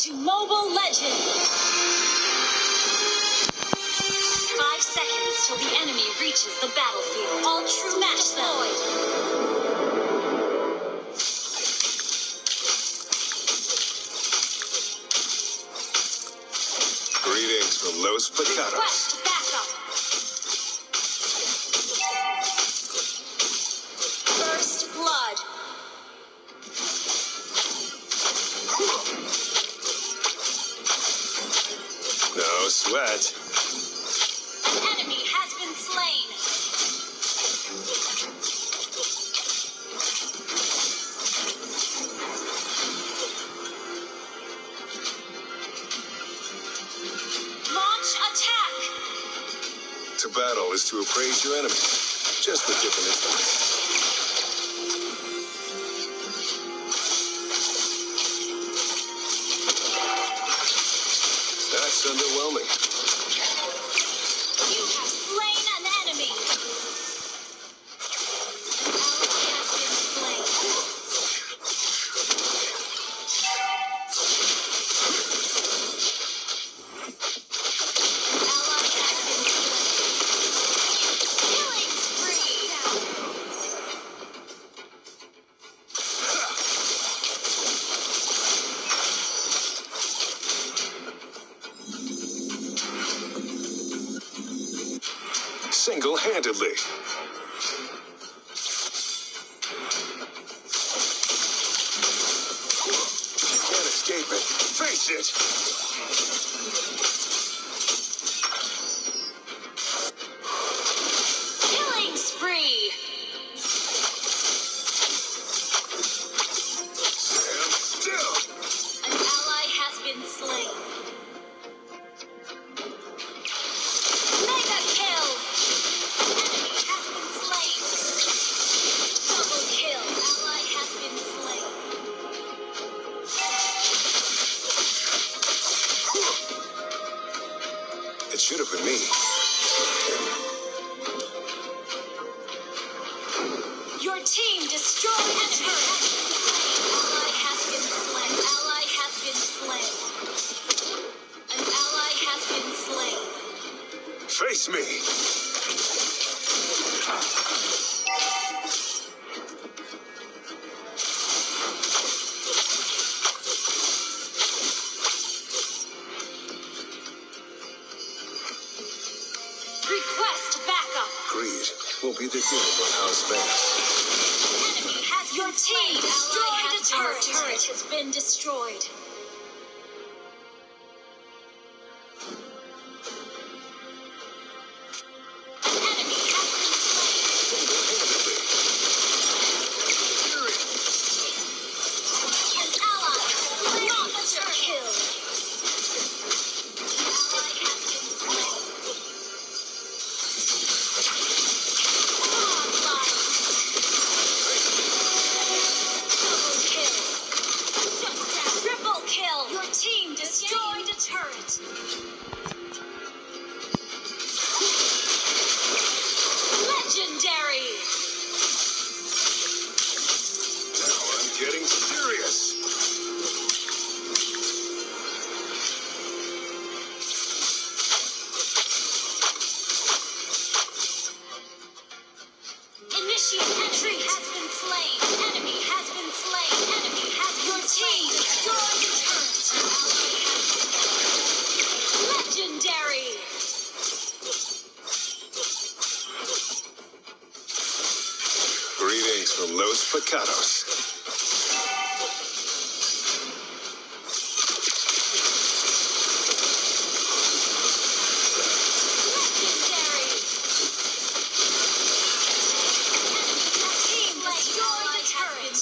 to Mobile Legends! Five seconds till the enemy reaches the battlefield. All troops Smash deployed. Greetings from Los Pecados. Sweat. Enemy has been slain. Launch attack. To battle is to appraise your enemy, just with different instruments. Underwhelming. Single-handedly. You can't escape it. Face it. Your team destroyed a turret. Ally has been slain. Ally has been slain. An ally has been slain. Face me. Request backup. Greed will be the doom of House Vance. Enemy has Your team destroyed a turret. turret has been destroyed. Been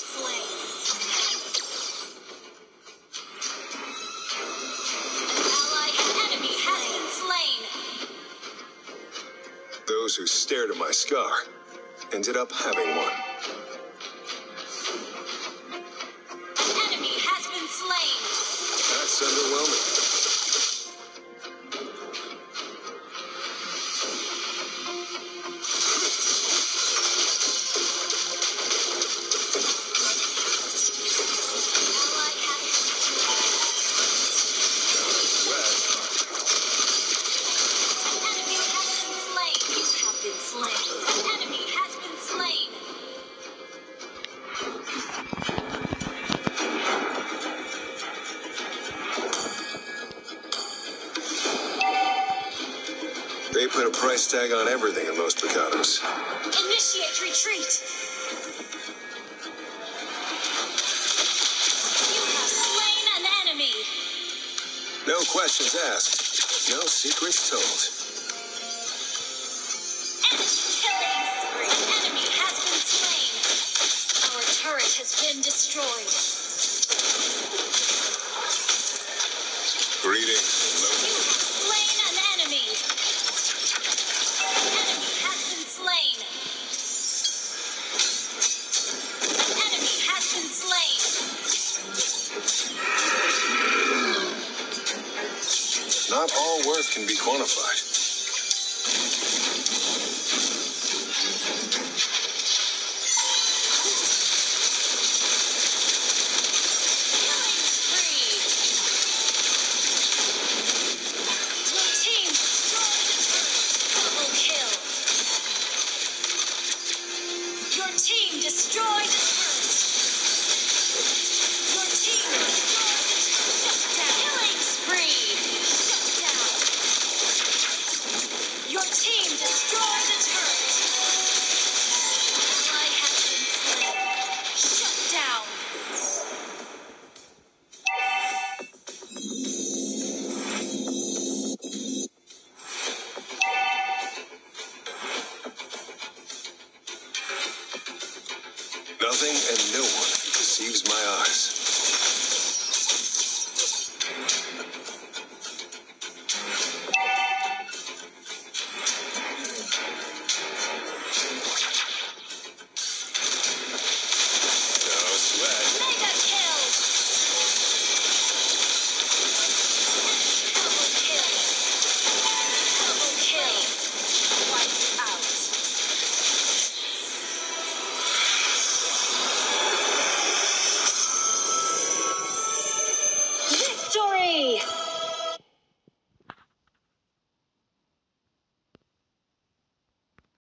slain. Those who stared at my scar ended up having one. Underwhelming. They put a price tag on everything in Los Pecados. Initiate retreat. You have slain an enemy. No questions asked. No secrets told. Killing spree. Enemy has been slain. Our turret has been destroyed. Not all worth can be quantified. Nothing and no one deceives my eyes.